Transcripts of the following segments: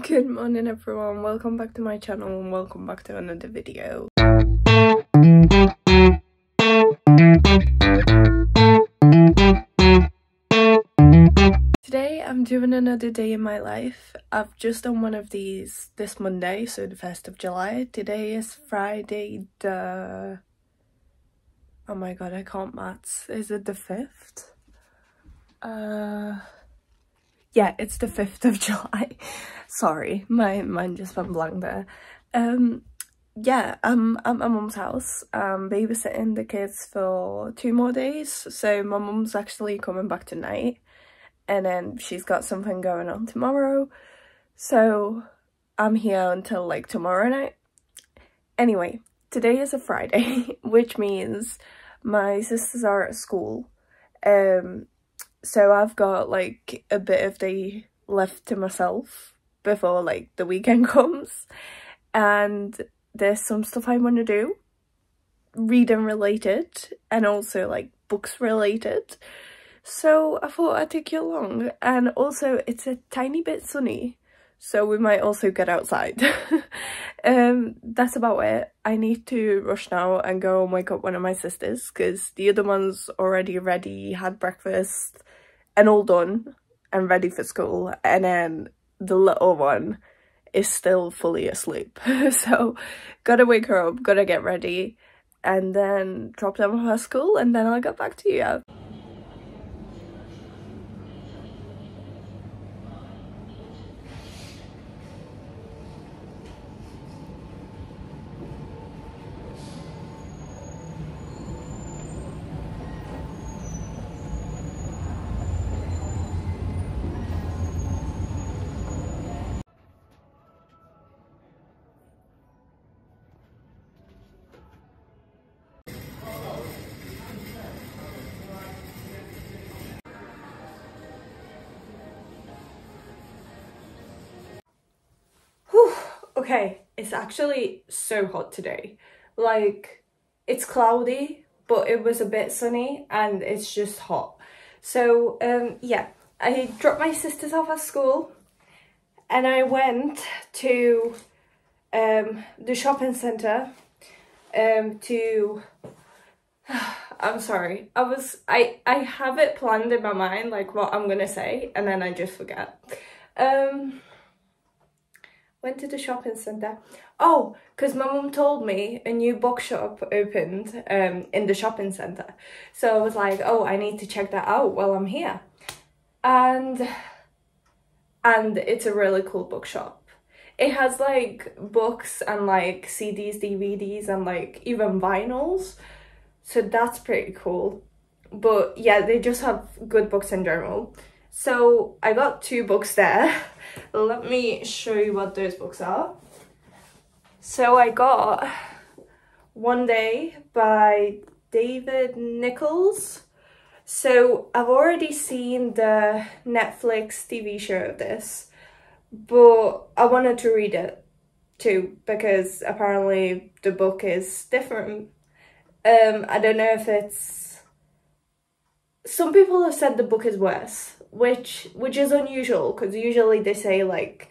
Good morning everyone, welcome back to my channel and welcome back to another video. Today I'm doing another day in my life. I've just done one of these this Monday, so the 1st of July. Today is Friday the... Oh my god, I can't maths. Is it the 5th? Uh yeah, it's the 5th of July. Sorry, my mind just went blank there. Um, yeah, I'm, at my mum's house. I'm babysitting the kids for two more days. So my mum's actually coming back tonight. And then she's got something going on tomorrow. So I'm here until like tomorrow night. Anyway, today is a Friday, which means my sisters are at school. Um, so I've got like a bit of day left to myself before like the weekend comes. And there's some stuff I want to do reading related and also like books related. So I thought I'd take you along. And also it's a tiny bit sunny so we might also get outside. Um that's about it. I need to rush now and go and wake up one of my sisters because the other one's already ready had breakfast and all done and ready for school and then the little one is still fully asleep. So gotta wake her up gotta get ready and then drop them off at school and then i'll get back to you Okay, it's actually so hot today. Like, it's cloudy, but it was a bit sunny and it's just hot. So, um, yeah, I dropped my sisters off at school and I went to um, the shopping centre um, to... I'm sorry. I was I I have it planned in my mind like what I'm gonna say and then I just forget. Um went to the shopping centre. Oh, because my mum told me a new bookshop opened um, in the shopping centre. So I was like, oh, I need to check that out while I'm here. And, and it's a really cool bookshop. It has like books and like CDs, DVDs and like even vinyls. So that's pretty cool. But yeah, they just have good books in general. So I got two books there. Let me show you what those books are. So I got One Day by David Nicholls. So I've already seen the Netflix TV show of this, but I wanted to read it too because apparently the book is different. Um, I don't know if it's... Some people have said the book is worse, which which is unusual because usually they say like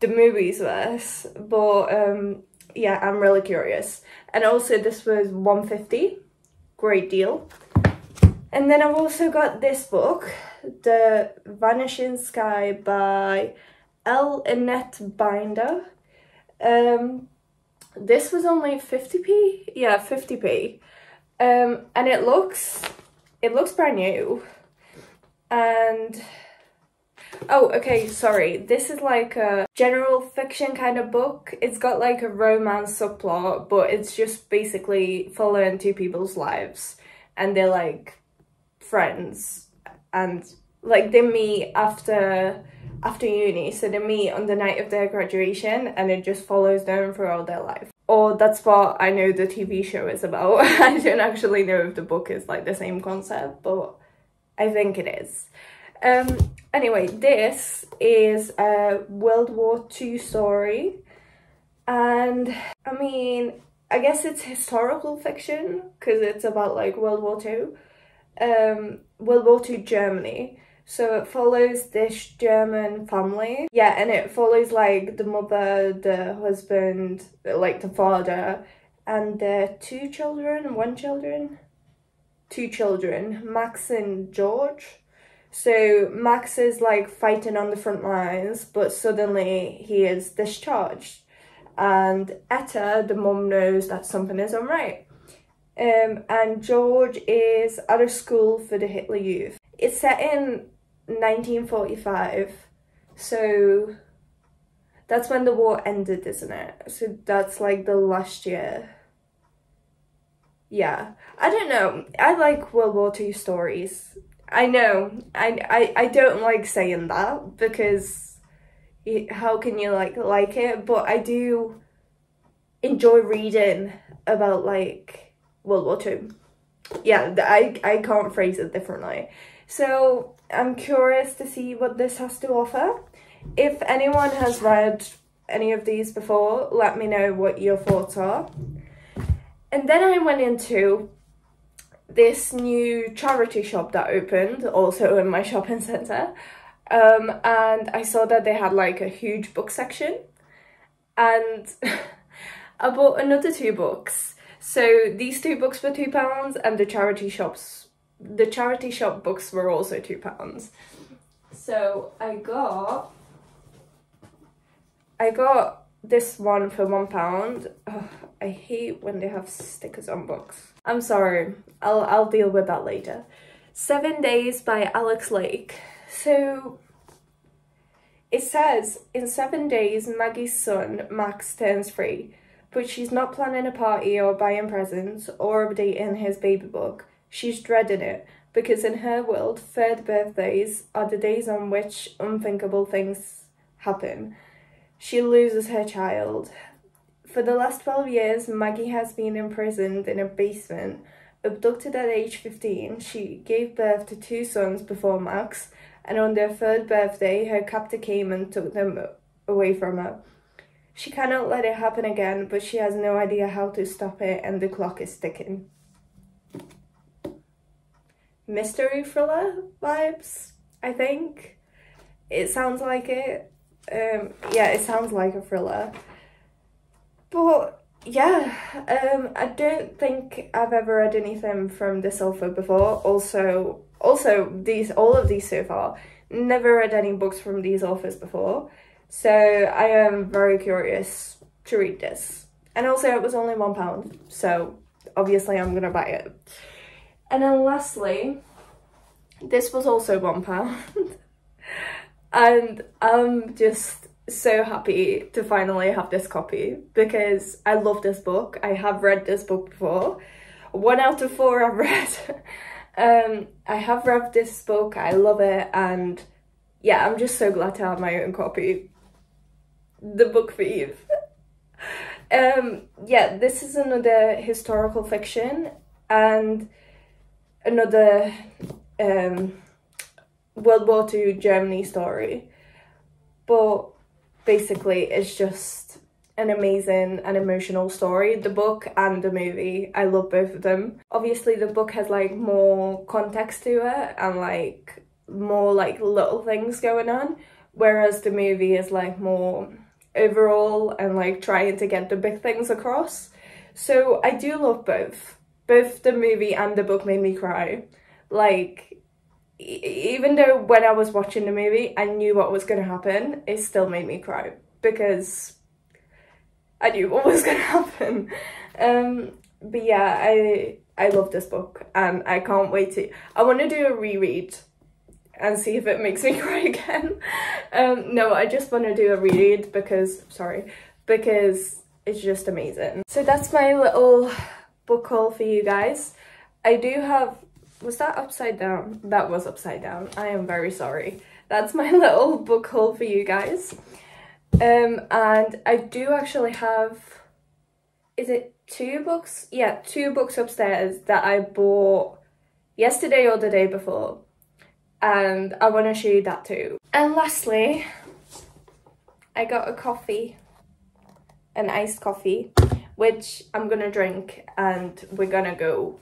the movie's worse but um yeah i'm really curious. And also this was 150 great deal. And then i've also got this book the vanishing sky by l. Annette binder. Um this was only 50p yeah 50p um and it looks it looks brand new and oh okay sorry. This is like a general fiction kind of book. It's got like a romance subplot but it's just basically following two people's lives. And they're like friends. And like they meet after after uni. So they meet on the night of their graduation and it just follows them throughout their life. Or that's what i know the tv show is about. I don't actually know if the book is like the same concept but I think it is. Um, anyway, this is a World War II story. And I mean, I guess it's historical fiction because it's about like World War II. Um, World War II Germany. So it follows this German family. Yeah, and it follows like the mother, the husband, like the father, and their two children, one children, two children, Max and George. So Max is like fighting on the front lines, but suddenly he is discharged. And Etta, the mum, knows that something is unright. Um, and George is at a school for the Hitler Youth. It's set in 1945 so that's when the war ended isn't it so that's like the last year yeah. I don't know. I like world war ii stories. I know. I, I i don't like saying that because how can you like like it? But i do enjoy reading about like world war ii yeah i i can't phrase it differently. So I'm curious to see what this has to offer. If anyone has read any of these before, let me know what your thoughts are. And then I went into this new charity shop that opened, also in my shopping centre. Um, and I saw that they had like a huge book section. And I bought another two books. So these two books were £2 and the charity shops the charity shop books were also two pounds. So I got I got this one for one pound. I hate when they have stickers on books. I'm sorry. I'll I'll deal with that later. Seven Days by Alex Lake. So it says in seven days Maggie's son Max turns three, but she's not planning a party or buying presents or updating his baby book. She's dreading it because in her world, third birthdays are the days on which unthinkable things happen. She loses her child. For the last 12 years, Maggie has been imprisoned in a basement. Abducted at age 15, she gave birth to two sons before Max, and on their third birthday, her captor came and took them away from her. She cannot let it happen again, but she has no idea how to stop it, and the clock is ticking mystery thriller vibes, I think. It sounds like it. Um, yeah, it sounds like a thriller. But yeah, um, I don't think I've ever read anything from this author before. Also, also these all of these so far. Never read any books from these authors before, so I am very curious to read this. And also, it was only one pound, so obviously I'm gonna buy it. And then lastly, this was also one pound. and I'm just so happy to finally have this copy because I love this book. I have read this book before. One out of four I've read. um, I have read this book, I love it, and yeah, I'm just so glad to have my own copy. The Book Thief. um, yeah, this is another historical fiction and another um, World War II Germany story. But basically, it's just an amazing and emotional story. The book and the movie, I love both of them. Obviously, the book has like more context to it and like more like little things going on, whereas the movie is like more overall and like trying to get the big things across. So I do love both. Both the movie and the book made me cry. Like even though when I was watching the movie, I knew what was going to happen, it still made me cry because I knew what was going to happen. Um, but yeah, I I love this book and I can't wait to. I want to do a reread and see if it makes me cry again. Um, no, I just want to do a reread because sorry because it's just amazing. So that's my little book haul for you guys. I do have was that upside down? That was upside down. I am very sorry. That's my little book haul for you guys. Um, and I do actually have, is it two books? Yeah, two books upstairs that I bought yesterday or the day before. And I want to show you that too. And lastly, I got a coffee, an iced coffee, which I'm gonna drink and we're gonna go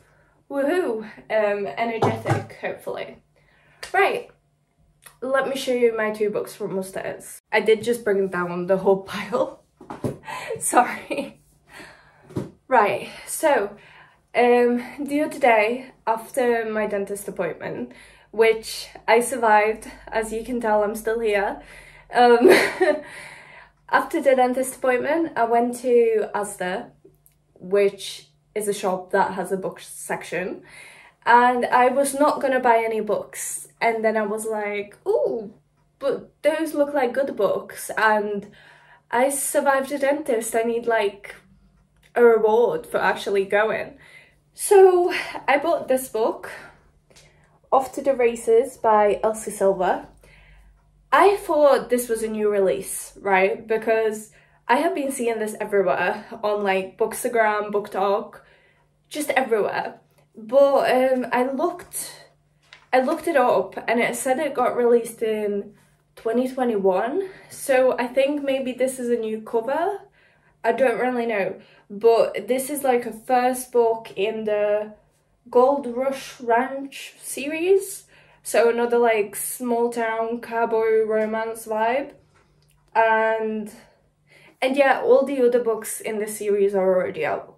woohoo, um, energetic, hopefully. Right, let me show you my two books from upstairs. I did just bring down the whole pile. Sorry. Right, so um, the other day after my dentist appointment, which I survived, as you can tell I'm still here, um, after the dentist appointment I went to Asda, which is a shop that has a book section, and I was not gonna buy any books and then I was like, oh, but those look like good books and I survived a dentist. I need like a reward for actually going. So I bought this book, Off to the Races by Elsie Silver. I thought this was a new release, right? Because I have been seeing this everywhere on like Bookstagram, BookTok, just everywhere. But um, I looked I looked it up and it said it got released in 2021. So I think maybe this is a new cover. I don't really know. But this is like a first book in the Gold Rush Ranch series. So another like small town cowboy romance vibe. And and yeah, all the other books in the series are already out.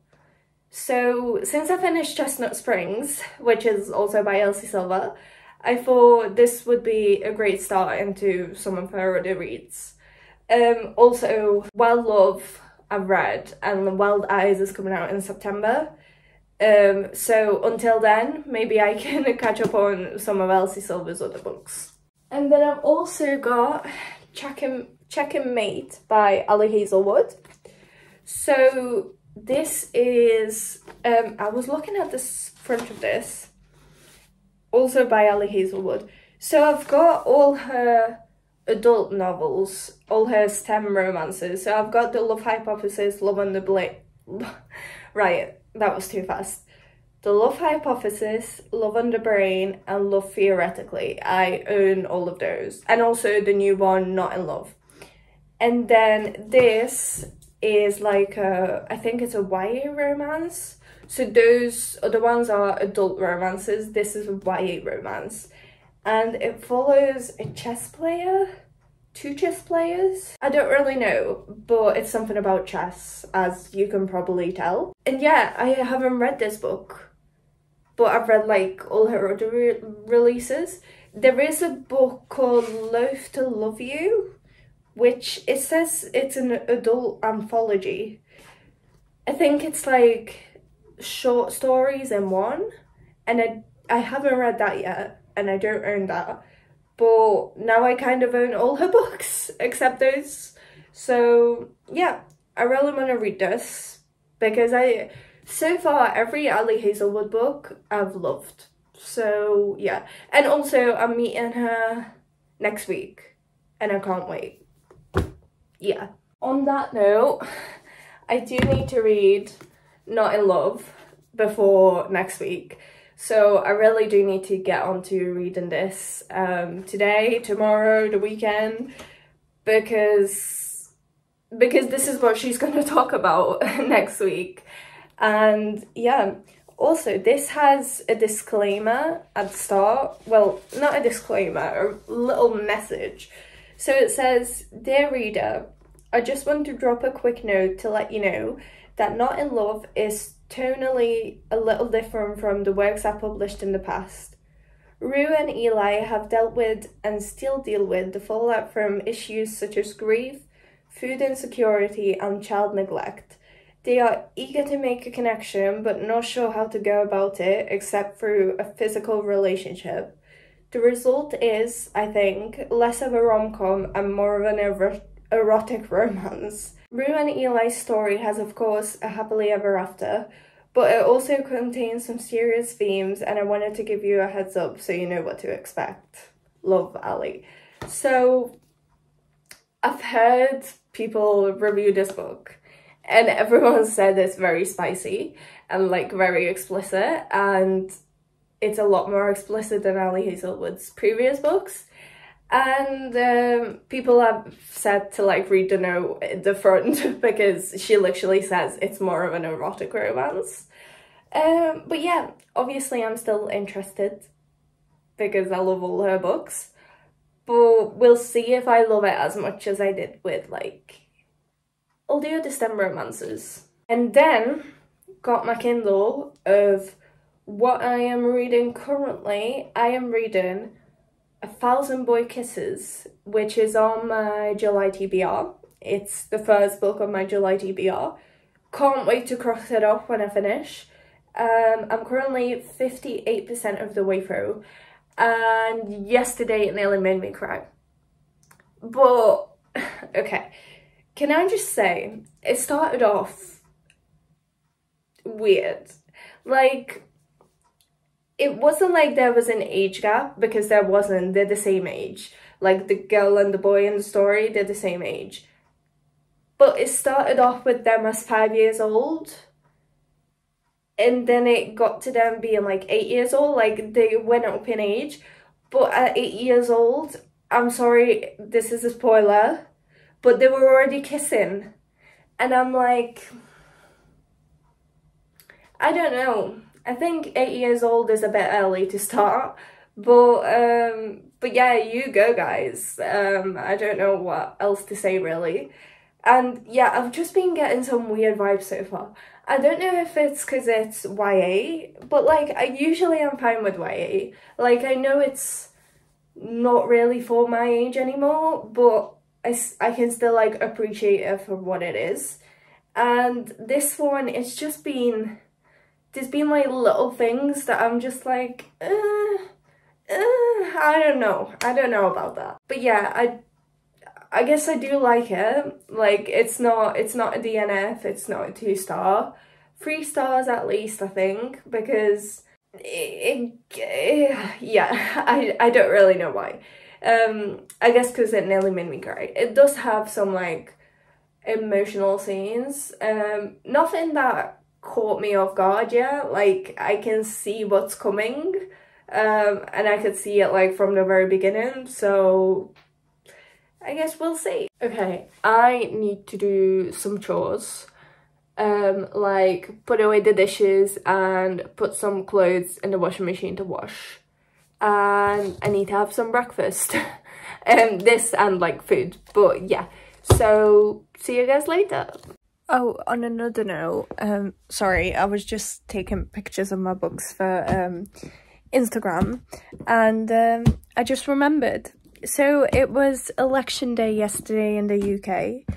So since I finished Chestnut Springs, which is also by Elsie Silver, I thought this would be a great start into some of her other reads. Um, also, Wild Love I've read and Wild Eyes is coming out in September. Um, so until then, maybe I can catch up on some of Elsie Silver's other books. And then I've also got Check and, Check and Mate by Ali Hazelwood. So this is, um, I was looking at this front of this, also by Ali Hazelwood. So I've got all her adult novels, all her STEM romances. So I've got The Love Hypothesis, Love on the Blade. right, that was too fast. The Love Hypothesis, Love on the Brain, and Love Theoretically. I own all of those. And also the new one, Not in Love. And then this is like a, I think it's a YA romance. So those other ones are adult romances. This is a YA romance. And it follows a chess player, two chess players. I don't really know, but it's something about chess, as you can probably tell. And yeah, I haven't read this book, but I've read like all her other re releases. There is a book called Loath to Love You, which it says it's an adult anthology. I think it's like short stories in one, and I, I haven't read that yet, and I don't own that. But now I kind of own all her books, except those. So yeah, I really want to read this, because I, so far, every Ali Hazelwood book I've loved. So yeah, and also I'm meeting her next week, and I can't wait yeah. On that note, I do need to read Not in Love before next week. So I really do need to get on to reading this um, today, tomorrow, the weekend, because because this is what she's going to talk about next week. And yeah, also this has a disclaimer at the start. Well, not a disclaimer, a little message so it says, Dear reader, I just want to drop a quick note to let you know that Not in Love is tonally a little different from the works I published in the past. Rue and Eli have dealt with and still deal with the fallout from issues such as grief, food insecurity, and child neglect. They are eager to make a connection but not sure how to go about it except through a physical relationship. The result is, I think, less of a rom-com and more of an er erotic romance. Rue and Eli's story has of course a happily ever after, but it also contains some serious themes and I wanted to give you a heads up so you know what to expect. Love Ali. So, I've heard people review this book and everyone said it's very spicy and like very explicit and it's a lot more explicit than Ali Hazelwood's previous books. And um, people have said to like read the note at the front because she literally says it's more of an erotic romance. Um, but yeah, obviously I'm still interested because I love all her books. but we'll see if I love it as much as I did with like all the other STEM romances. And then got my Kindle of what I am reading currently. I am reading A Thousand Boy Kisses, which is on my July TBR. It's the first book on my July TBR. Can't wait to cross it off when I finish. Um, I'm currently 58% of the way through and yesterday it nearly made me cry. But, okay, can I just say, it started off weird. Like, it wasn't like there was an age gap because there wasn't, they're the same age. Like the girl and the boy in the story, they're the same age. But it started off with them as five years old. And then it got to them being like eight years old. Like they went up in age. But at eight years old i'm sorry this is a spoiler but they were already kissing. And i'm like i don't know i think eight years old is a bit early to start but um but yeah you go guys um i don't know what else to say really and yeah i've just been getting some weird vibes so far I don't know if it's because it's YA, but like I usually am fine with YA. Like I know it's not really for my age anymore, but I, I can still like appreciate it for what it is. And this one, it's just been, there's been like little things that I'm just like, uh, uh, I don't know. I don't know about that. But yeah, I I guess I do like it. Like it's not it's not a DNF, it's not a two star. Three stars at least, I think, because it, it yeah, I I don't really know why. Um I guess because it nearly made me cry. It does have some like emotional scenes. Um nothing that caught me off guard yet. Like I can see what's coming. Um and I could see it like from the very beginning. So I guess we'll see. Okay, I need to do some chores. Um, like put away the dishes and put some clothes in the washing machine to wash. And I need to have some breakfast. um, this and like food, but yeah. So see you guys later. Oh, on another note, um, sorry, I was just taking pictures of my books for um Instagram and um I just remembered. So it was election day yesterday in the UK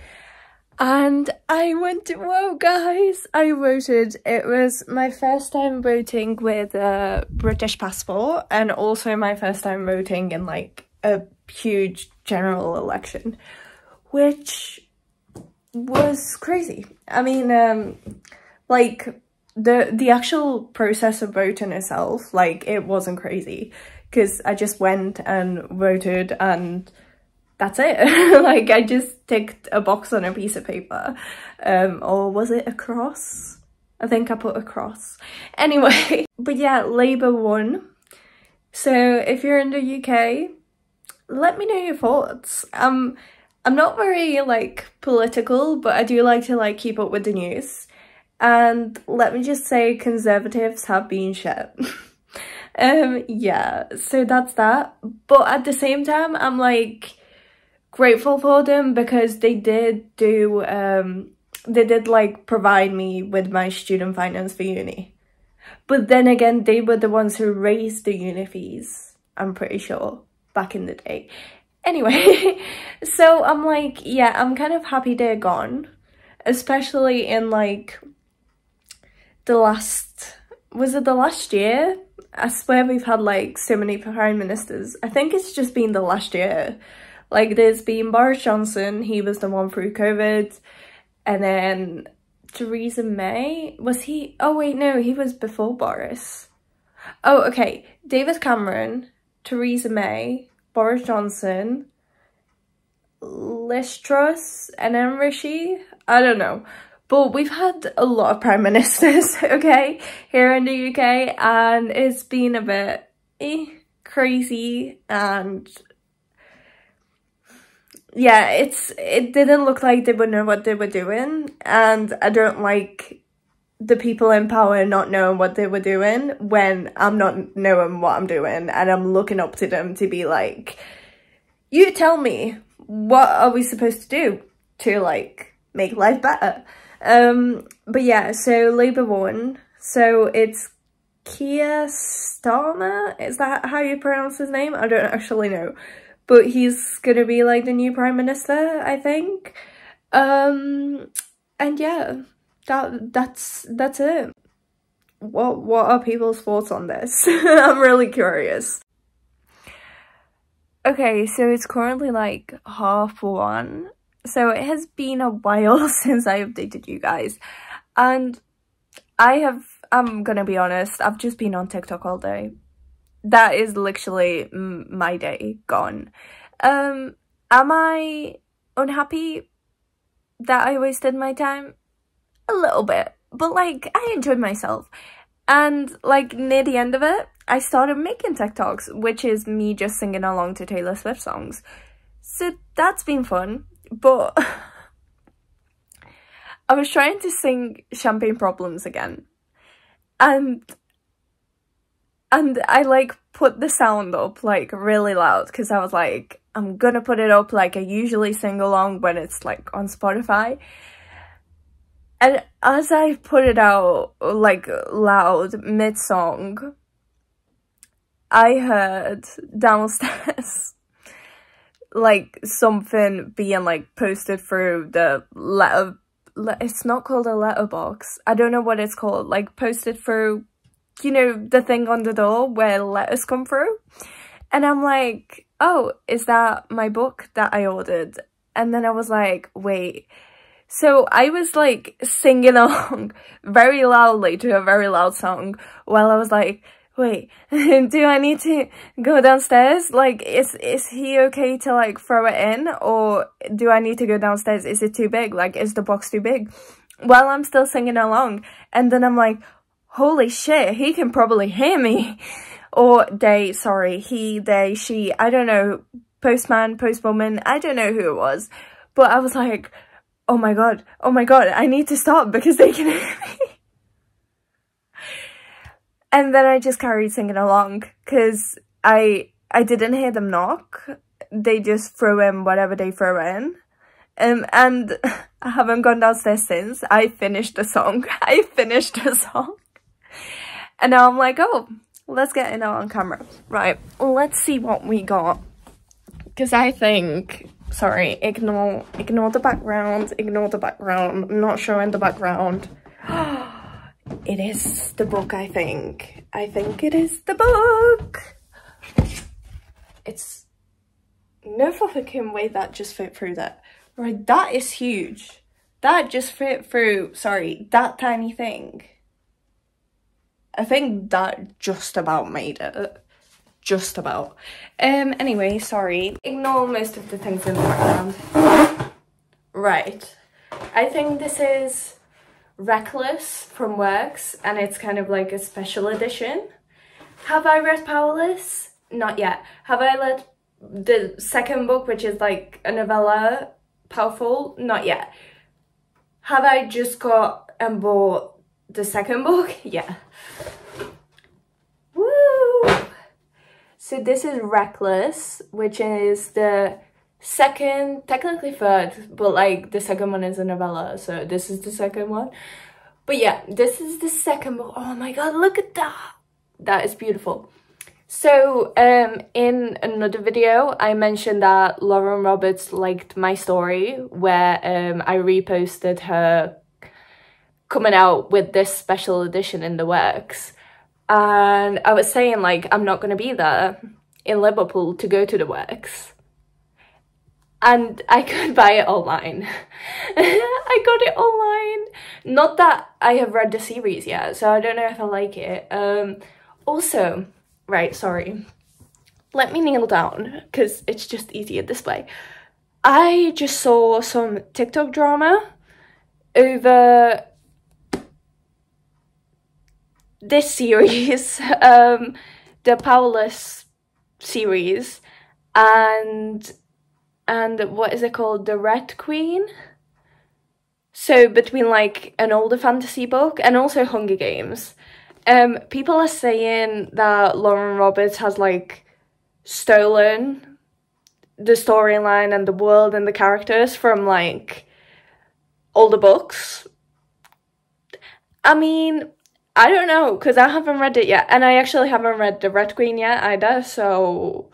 and I went vote guys I voted. It was my first time voting with a British passport and also my first time voting in like a huge general election which was crazy I mean um like the the actual process of voting itself like it wasn't crazy because I just went and voted and that's it. like I just ticked a box on a piece of paper. Um, or was it a cross? I think I put a cross. Anyway, but yeah, Labour won. So if you're in the UK, let me know your thoughts. Um, I'm not very like political, but I do like to like keep up with the news. And let me just say conservatives have been shit. um yeah so that's that but at the same time i'm like grateful for them because they did do um they did like provide me with my student finance for uni but then again they were the ones who raised the uni fees i'm pretty sure back in the day anyway so i'm like yeah i'm kind of happy they're gone especially in like the last was it the last year I swear we've had like so many prime ministers. I think it's just been the last year. Like there's been Boris Johnson, he was the one through COVID. And then Theresa May, was he? Oh wait, no, he was before Boris. Oh, okay. David Cameron, Theresa May, Boris Johnson, Liz Truss, and then Rishi. I don't know. But we've had a lot of prime ministers, okay, here in the UK, and it's been a bit eh, crazy and yeah, it's it didn't look like they would know what they were doing, and I don't like the people in power not knowing what they were doing when I'm not knowing what I'm doing, and I'm looking up to them to be like, you tell me, what are we supposed to do to like make life better? Um, but yeah, so Labour won. So it's Keir Starmer? Is that how you pronounce his name? I don't actually know. But he's gonna be like the new Prime Minister, I think. Um, and yeah, that that's that's it. What what are people's thoughts on this? I'm really curious. Okay, so it's currently like half one. So it has been a while since I updated you guys. And I have, I'm gonna be honest, I've just been on TikTok all day. That is literally my day gone. Um, am I unhappy that I wasted my time? A little bit. But like, I enjoyed myself. And like near the end of it, I started making TikToks, which is me just singing along to Taylor Swift songs. So that's been fun, but I was trying to sing Champagne Problems again. And and I like put the sound up like really loud because I was like, I'm gonna put it up like I usually sing along when it's like on Spotify. And as I put it out like loud mid song, I heard downstairs like something being like posted through the letter it's not called a letterbox. I don't know what it's called. Like posted through you know the thing on the door where letters come through. And i'm like oh is that my book that i ordered? And then i was like wait so I was like singing along very loudly to a very loud song while I was like, wait, do I need to go downstairs? Like, is, is he okay to like throw it in or do I need to go downstairs? Is it too big? Like, is the box too big? While I'm still singing along. And then I'm like, holy shit, he can probably hear me. Or they, sorry, he, they, she, I don't know, postman, postwoman, I don't know who it was. But I was like, oh my god, oh my god, I need to stop because they can hear me. and then I just carried singing along because I I didn't hear them knock. They just threw in whatever they threw in. Um, and I haven't gone downstairs since. I finished the song. I finished the song. And now I'm like, oh, let's get it on camera. Right, let's see what we got. Because I think Sorry, ignore ignore the background, ignore the background. I'm not showing the background. it is the book, I think. I think it is the book. It's no fucking way that just fit through that. Right, that is huge. That just fit through, sorry, that tiny thing. I think that just about made it just about. Um, anyway, sorry. Ignore most of the things in the background. Right. I think this is Reckless from Works and it's kind of like a special edition. Have I read Powerless? Not yet. Have I read the second book, which is like a novella, Powerful? Not yet. Have I just got and bought the second book? Yeah. So this is Reckless, which is the second, technically third, but like the second one is a novella, so this is the second one. But yeah, this is the second book. Oh my god, look at that! That is beautiful. So, um, in another video, I mentioned that Lauren Roberts liked my story where um, I reposted her coming out with this special edition in the works and I was saying like I'm not going to be there in Liverpool to go to the works and I could buy it online. I got it online. Not that I have read the series yet, so I don't know if I like it. Um, also, right, sorry. Let me kneel down because it's just easier this way. I just saw some TikTok drama over this series, um, the Powerless series, and and what is it called, the Red Queen. So between like an older fantasy book and also Hunger Games, um, people are saying that Lauren Roberts has like stolen the storyline and the world and the characters from like all the books. I mean, I don't know because I haven't read it yet, and I actually haven't read the Red Queen yet either, so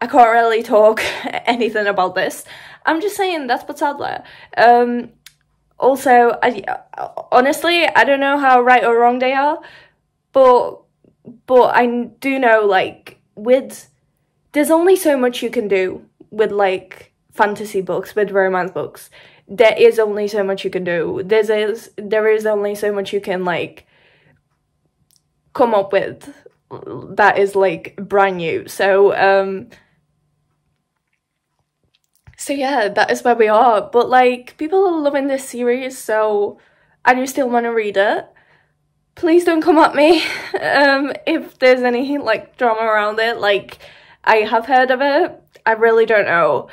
I can't really talk anything about this. I'm just saying that's what's out there. Um, also, I honestly I don't know how right or wrong they are, but but I do know like with there's only so much you can do with like fantasy books with romance books there is only so much you can do There is there is only so much you can like come up with that is like brand new so um so yeah that is where we are but like people are loving this series so and you still want to read it please don't come at me um, if there's any like drama around it. Like I have heard of it. I really don't know.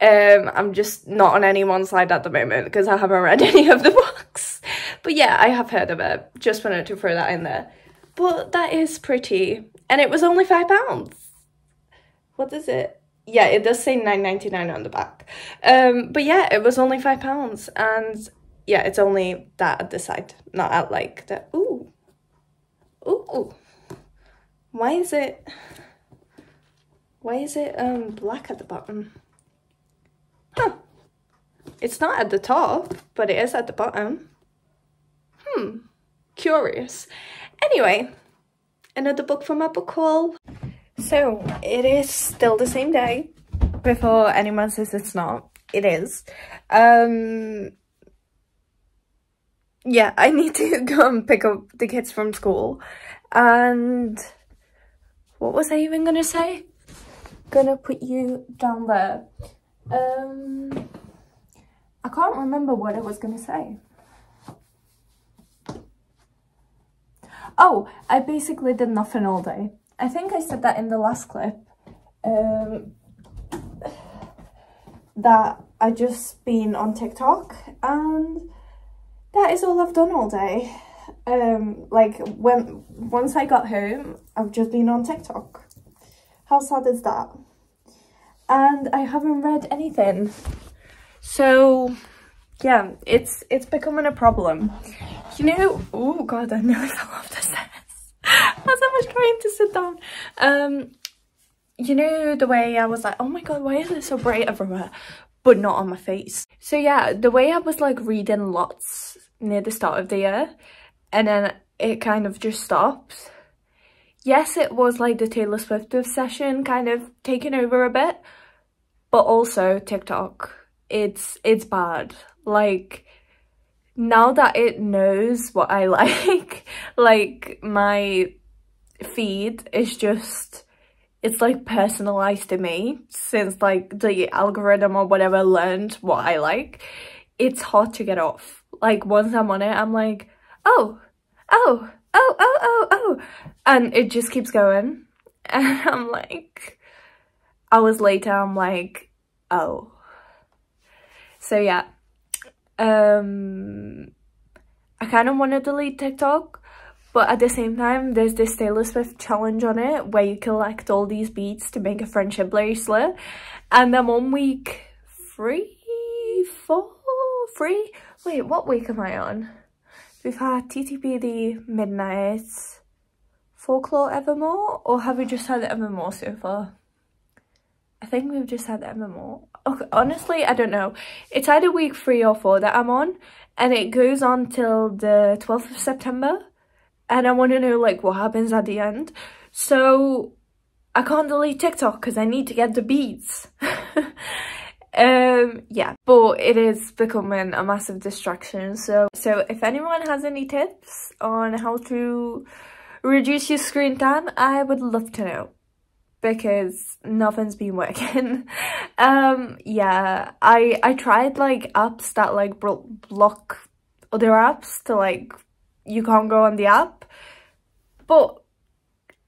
Um, I'm just not on anyone's side at the moment because I haven't read any of the books. But yeah, I have heard of it. Just wanted to throw that in there. But that is pretty. And it was only five pounds. What is it? Yeah, it does say nine ninety nine on the back. Um, but yeah, it was only five pounds and yeah, it's only that at the side, not at like the, ooh, ooh, why is it, why is it um black at the bottom? Huh, it's not at the top, but it is at the bottom. Hmm, curious. Anyway, another book from my book haul. So, it is still the same day, before anyone says it's not. It is. Um, yeah, I need to go and pick up the kids from school. And what was I even gonna say? Gonna put you down there. Um, I can't remember what I was gonna say. Oh, I basically did nothing all day. I think I said that in the last clip. Um, that I just been on TikTok and that is all I've done all day. Um, like when once I got home, I've just been on TikTok. How sad is that? And I haven't read anything. So yeah, it's it's becoming a problem. You know, oh god, I nearly fell off the stairs. As I was trying to sit down. Um, you know the way I was like, oh my god, why is it so bright everywhere? But not on my face. So yeah, the way I was like reading lots near the start of the year and then it kind of just stops. Yes, it was like the Taylor Swift obsession kind of taking over a bit, but also TikTok. It's it's bad. Like now that it knows what I like, like my feed is just it's like personalized to me since like the algorithm or whatever learned what I like. It's hard to get off like once I'm on it, I'm like, oh, oh, oh, oh, oh, oh. And it just keeps going. And I'm like, hours later, I'm like, oh. So yeah, um, I kind of want to delete TikTok, but at the same time, there's this Taylor Swift challenge on it where you collect all these beads to make a friendship bracelet. And I'm on week three, four, three, Wait, what week am I on? We've had TTB the Midnights, Folklore Evermore, or have we just had Evermore so far? I think we've just had Evermore. Honestly, I don't know. It's either week three or four that I'm on, and it goes on till the 12th of September, and I want to know, like, what happens at the end. So, I can't delete TikTok because I need to get the beats. um yeah but it is becoming a massive distraction so so if anyone has any tips on how to reduce your screen time i would love to know because nothing's been working. Um yeah i i tried like apps that like block other apps to like you can't go on the app but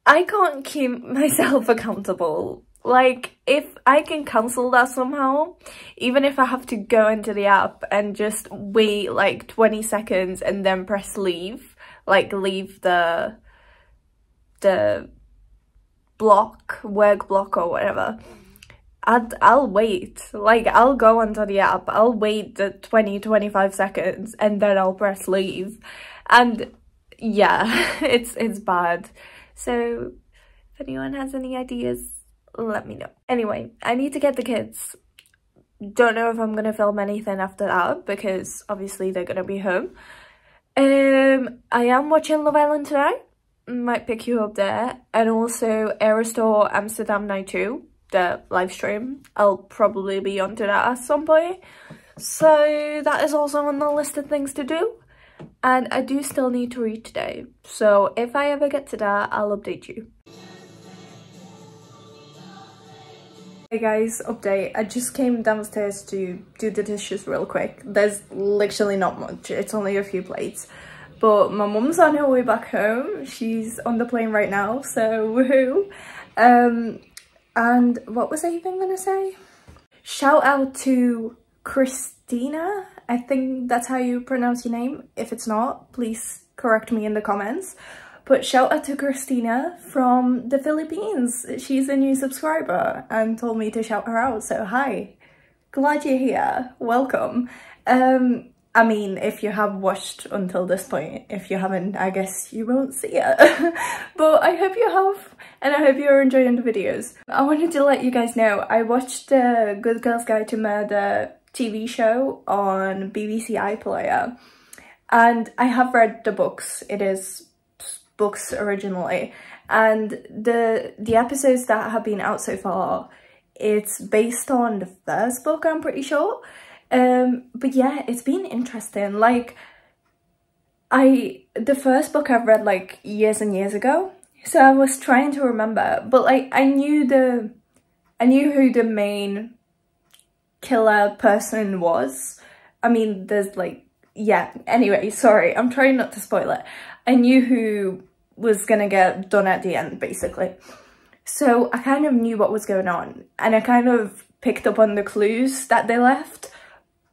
i can't keep myself accountable. Like, if I can cancel that somehow, even if I have to go into the app and just wait like 20 seconds and then press leave, like leave the, the block, work block or whatever, I'd, I'll wait. Like, I'll go onto the app, I'll wait the 20, 25 seconds, and then I'll press leave. And yeah, it's, it's bad. So, if anyone has any ideas, let me know. Anyway, I need to get the kids. Don't know if I'm going to film anything after that, because obviously they're going to be home. Um, I am watching Love Island tonight. Might pick you up there. And also Eras-Tour Amsterdam Night 2 the live stream. I'll probably be onto that at some point. So that is also on the list of things to do. And I do still need to read today. So if I ever get to that, I'll update you. Hey guys, update. I just came downstairs to do the dishes real quick. There's literally not much. It's only a few plates. But my mum's on her way back home. She's on the plane right now, so woohoo. Um, and what was I even gonna say? Shout out to Christina. I think that's how you pronounce your name. If it's not, please correct me in the comments. But shout out to Christina from the Philippines. She's a new subscriber and told me to shout her out. So hi, glad you're here. Welcome. Um, I mean, if you have watched until this point, if you haven't, I guess you won't see it. but I hope you have, and I hope you're enjoying the videos. I wanted to let you guys know, I watched the Good Girls Guide to Murder TV show on BBC iPlayer, and I have read the books. It is books originally, and the the episodes that have been out so far, it's based on the first book, I'm pretty sure. Um, but yeah, it's been interesting. Like, I, the first book I've read like years and years ago, so I was trying to remember, but like I knew the, I knew who the main killer person was. I mean, there's like, yeah, anyway, sorry, I'm trying not to spoil it. I knew who was gonna get done at the end, basically. So I kind of knew what was going on and I kind of picked up on the clues that they left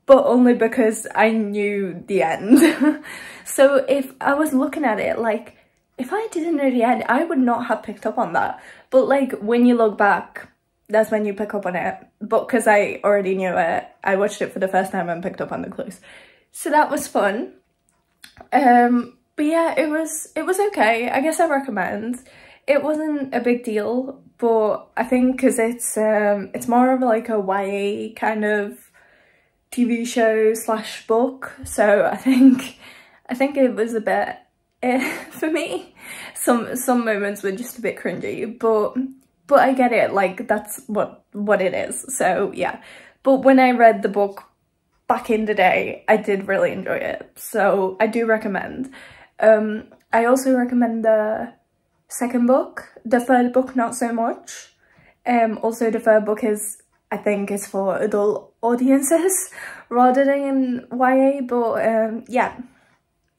but only because I knew the end. so if I was looking at it like, if I didn't know the end, I would not have picked up on that. But like when you look back, that's when you pick up on it. But because I already knew it, I watched it for the first time and picked up on the clues. So that was fun. Um, but yeah, it was it was okay. I guess I recommend. It wasn't a big deal, but I think because it's um it's more of like a YA kind of TV show slash book. So I think I think it was a bit eh, for me. Some some moments were just a bit cringy, but but I get it. Like that's what what it is. So yeah. But when I read the book back in the day, I did really enjoy it. So I do recommend. Um, I also recommend the second book. The third book, not so much. Um, also the third book is I think is for adult audiences rather than YA, but um, yeah,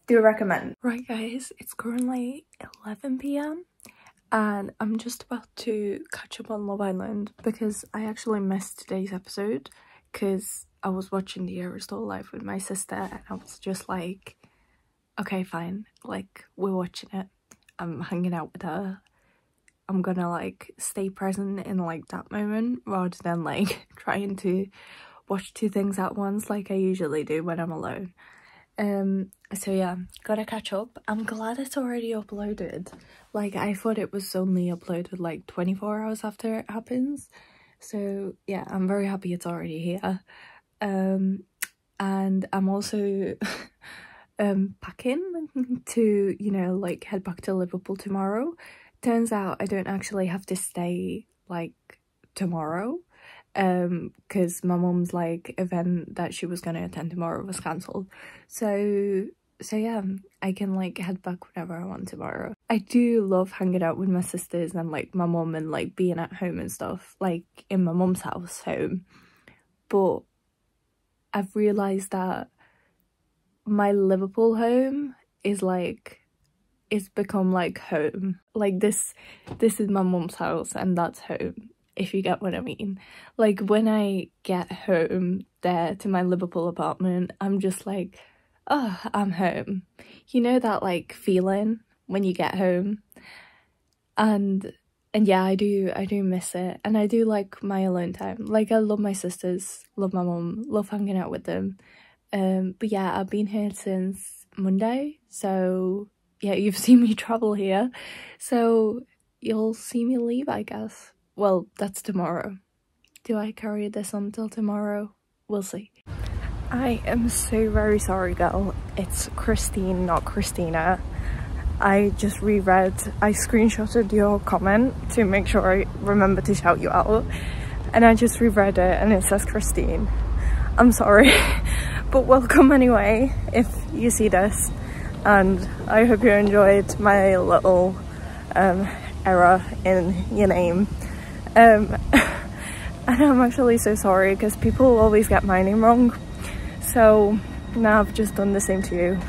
do recommend. Right guys, it's currently 11pm and I'm just about to catch up on Love Island because I actually missed today's episode because I was watching the Eras-Tour live with my sister and I was just like, okay fine, like we're watching it, I'm hanging out with her I'm gonna like stay present in like that moment rather than like trying to watch two things at once like I usually do when I'm alone. Um, so yeah, gotta catch up. I'm glad it's already uploaded. Like I thought it was only uploaded like 24 hours after it happens. So yeah, I'm very happy it's already here. Um, and I'm also um packing to, you know, like head back to Liverpool tomorrow turns out I don't actually have to stay like tomorrow um because my mom's like event that she was going to attend tomorrow was cancelled. So so yeah i can like head back whenever i want tomorrow. I do love hanging out with my sisters and like my mom and like being at home and stuff like in my mom's house home. But i've realized that my liverpool home is like it's become like home like this this is my mom's house and that's home if you get what i mean like when i get home there to my liverpool apartment i'm just like oh i'm home you know that like feeling when you get home and and yeah, I do I do miss it and I do like my alone time. Like I love my sisters, love my mum, love hanging out with them. Um but yeah, I've been here since Monday. So yeah, you've seen me travel here. So you'll see me leave, I guess. Well, that's tomorrow. Do I carry this until tomorrow? We'll see. I am so very sorry, girl. It's Christine, not Christina. I just reread, I screenshotted your comment to make sure I remember to shout you out. And I just reread it and it says Christine. I'm sorry, but welcome anyway if you see this. And I hope you enjoyed my little um, error in your name. Um, and I'm actually so sorry because people always get my name wrong. So now I've just done the same to you.